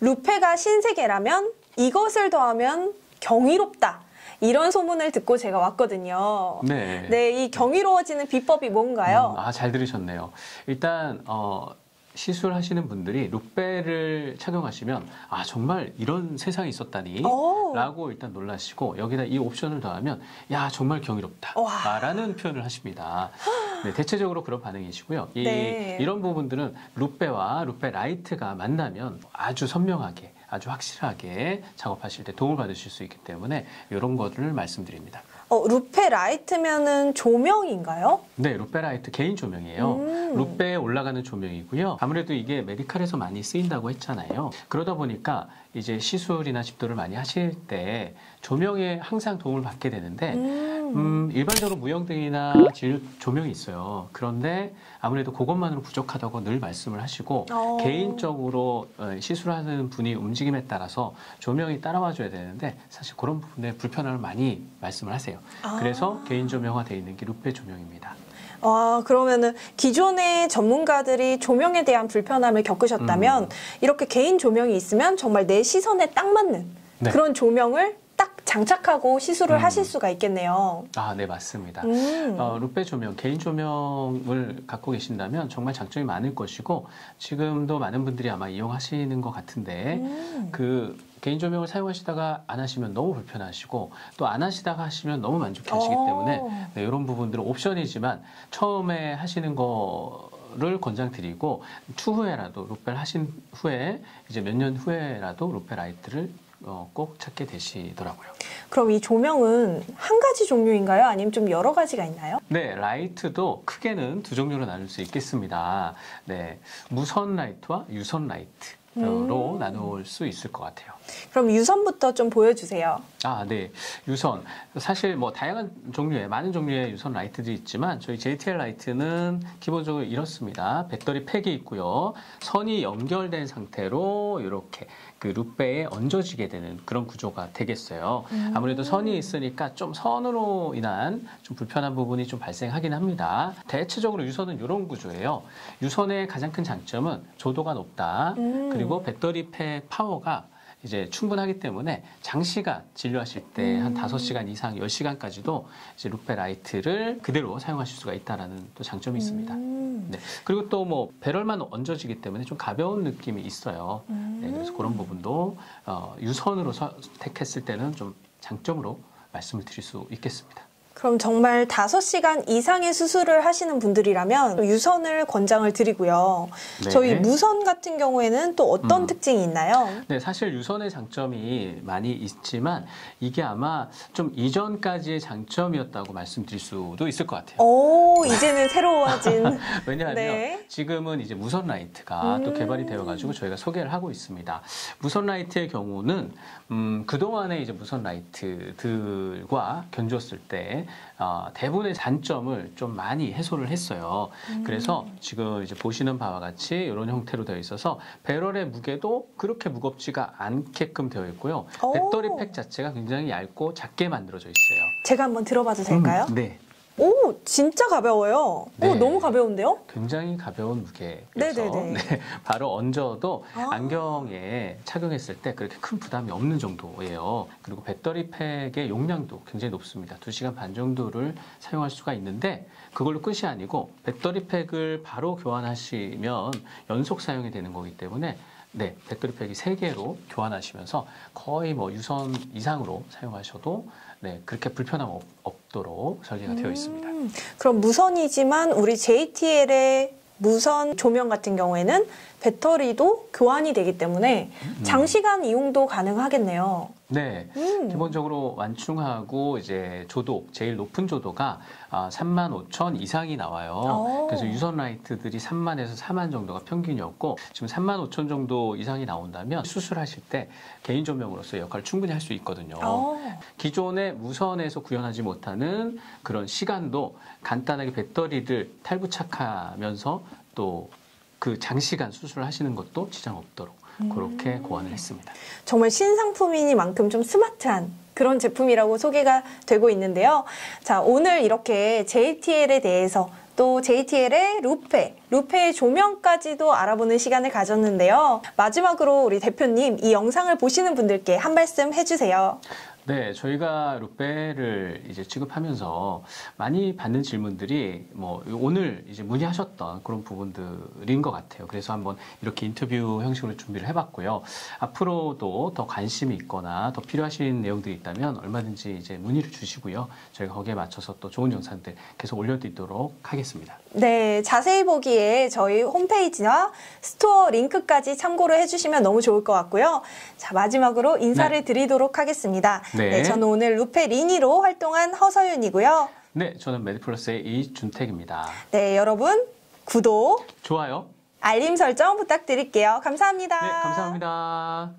루페가 신세계라면 이것을 더하면 경이롭다. 이런 소문을 듣고 제가 왔거든요. 네. 네, 이 경이로워지는 비법이 뭔가요? 음, 아, 잘 들으셨네요. 일단, 어, 시술하시는 분들이 루페를 착용하시면 아 정말 이런 세상이 있었다니 오. 라고 일단 놀라시고 여기다 이 옵션을 더하면 야 정말 경이롭다 와. 라는 표현을 하십니다 네, 대체적으로 그런 반응이시고요 이, 네. 이런 부분들은 루페와 루페 라이트가 만나면 아주 선명하게 아주 확실하게 작업하실 때 도움을 받으실 수 있기 때문에 이런 것들을 말씀드립니다 어, 루페 라이트면은 조명인가요? 네, 루페 라이트 개인 조명이에요. 음. 루페에 올라가는 조명이고요. 아무래도 이게 메디칼에서 많이 쓰인다고 했잖아요. 그러다 보니까 이제 시술이나 집도를 많이 하실 때 조명에 항상 도움을 받게 되는데 음. 음, 일반적으로 무영등이나 질 조명이 있어요. 그런데 아무래도 그것만으로 부족하다고 늘 말씀을 하시고 어. 개인적으로 어, 시술하는 분이 움직임에 따라서 조명이 따라와 줘야 되는데 사실 그런 부분에 불편함을 많이 말씀을 하세요. 아. 그래서 개인 조명화되어 있는 게 루페 조명입니다. 아, 그러면은 기존의 전문가들이 조명에 대한 불편함을 겪으셨다면 음. 이렇게 개인 조명이 있으면 정말 내 시선에 딱 맞는 네. 그런 조명을 딱 장착하고 시술을 음. 하실 수가 있겠네요. 아, 네, 맞습니다. 음. 어, 루페 조명, 개인 조명을 갖고 계신다면 정말 장점이 많을 것이고 지금도 많은 분들이 아마 이용하시는 것 같은데 음. 그 개인 조명을 사용하시다가 안 하시면 너무 불편하시고 또 안 하시다가 하시면 너무 만족하시기 어. 때문에 네, 이런 부분들은 옵션이지만 처음에 하시는 거 를 권장드리고 추후에라도 루페를 하신 후에 이제 몇 년 후에라도 루페 라이트를 어, 꼭 찾게 되시더라고요. 그럼 이 조명은 한 가지 종류인가요? 아니면 좀 여러 가지가 있나요? 네, 라이트도 크게는 두 종류로 나눌 수 있겠습니다. 네, 무선 라이트와 유선 라이트 로 음. 나눌 수 있을 것 같아요. 그럼 유선부터 좀 보여주세요. 아, 네. 유선. 사실 뭐 다양한 종류의, 많은 종류의 유선 라이트들이 있지만 저희 JTL 라이트는 기본적으로 이렇습니다. 배터리 팩이 있고요. 선이 연결된 상태로 이렇게 그 루페에 얹어지게 되는 그런 구조가 되겠어요. 음. 아무래도 선이 있으니까 좀 선으로 인한 좀 불편한 부분이 좀 발생하긴 합니다. 대체적으로 유선은 이런 구조예요. 유선의 가장 큰 장점은 조도가 높다. 음. 그리고 배터리 팩 파워가 이제 충분하기 때문에 장시간 진료하실 때한 음. 다섯 시간 이상 열시간까지도 이제 루페 라이트를 그대로 사용하실 수가 있다라는 또 장점이 있습니다. 음. 네. 그리고 또 뭐 배럴만 얹어지기 때문에 좀 가벼운 느낌이 있어요. 음. 네, 그래서 그런 부분도 어, 유선으로 선택했을 때는 좀 장점으로 말씀을 드릴 수 있겠습니다. 그럼 정말 5시간 이상의 수술을 하시는 분들이라면 유선을 권장을 드리고요. 네. 저희 무선 같은 경우에는 또 어떤 음. 특징이 있나요? 네, 사실 유선의 장점이 많이 있지만 이게 아마 좀 이전까지의 장점이었다고 말씀드릴 수도 있을 것 같아요. 오, 이제는 새로워진. 왜냐하면 네. 지금은 이제 무선 라이트가 또 음. 개발이 되어가지고 저희가 소개를 하고 있습니다. 무선 라이트의 경우는 음, 그동안의 이제 무선 라이트들과 견주었을 때 어, 대부분의 단점을 좀 많이 해소를 했어요. 음. 그래서 지금 이제 보시는 바와 같이 이런 형태로 되어 있어서 barrel의 무게도 그렇게 무겁지가 않게끔 되어 있고요. 오. 배터리 팩 자체가 굉장히 얇고 작게 만들어져 있어요. 제가 한번 들어봐도 될까요? 음, 네. 오, 진짜 가벼워요. 네. 오, 너무 가벼운데요? 굉장히 가벼운 무게여서. 네, 바로 얹어도 아. 안경에 착용했을 때 그렇게 큰 부담이 없는 정도예요. 그리고 배터리 팩의 용량도 굉장히 높습니다. 2시간 반 정도를 사용할 수가 있는데 그걸로 끝이 아니고 배터리 팩을 바로 교환하시면 연속 사용이 되는 거기 때문에 네, 배터리 팩이 3개로 교환하시면서 거의 뭐 유선 이상으로 사용하셔도 네, 그렇게 불편함 없, 없도록 설계가 되어 있습니다. 음, 그럼 무선이지만 우리 JTL의 무선 조명 같은 경우에는 배터리도 교환이 되기 때문에 음. 장시간 이용도 가능하겠네요. 네. 음. 기본적으로 완충하고 이제 조도 제일 높은 조도가 아, 3만 5천 이상이 나와요. 오. 그래서 유선 라이트들이 3만에서 4만 정도가 평균이었고 지금 3만 5천 정도 이상이 나온다면 수술하실 때 개인 조명으로서 역할을 충분히 할 수 있거든요. 어. 기존의 무선에서 구현하지 못하는 그런 시간도 간단하게 배터리를 탈부착하면서 또 그 장시간 수술을 하시는 것도 지장 없도록 그렇게 고안을 했습니다. 정말 신상품이니만큼 좀 스마트한 그런 제품이라고 소개가 되고 있는데요. 자, 오늘 이렇게 JTL에 대해서 또또 JTL의 루페, 루페의 조명까지도 알아보는 시간을 가졌는데요. 마지막으로 우리 대표님 이 영상을 보시는 분들께 한 말씀 해주세요. 네, 저희가 루페를 이제 취급하면서 많이 받는 질문들이 뭐 오늘 이제 문의하셨던 그런 부분들인 것 같아요. 그래서 한번 이렇게 인터뷰 형식으로 준비를 해봤고요. 앞으로도 더 관심이 있거나 더 필요하신 내용들이 있다면 얼마든지 이제 문의를 주시고요. 저희가 거기에 맞춰서 또 좋은 영상들 계속 올려드리도록 하겠습니다. 네, 자세히 보기에 저희 홈페이지와 스토어 링크까지 참고를 해주시면 너무 좋을 것 같고요. 자, 마지막으로 인사를 네. 드리도록 하겠습니다. 네. 네, 저는 오늘 루페 리니로 활동한 허서윤이고요. 네, 저는 메디플러스의 이준택입니다. 네, 여러분 구독, 좋아요. 알림 설정 부탁드릴게요. 감사합니다. 네, 감사합니다.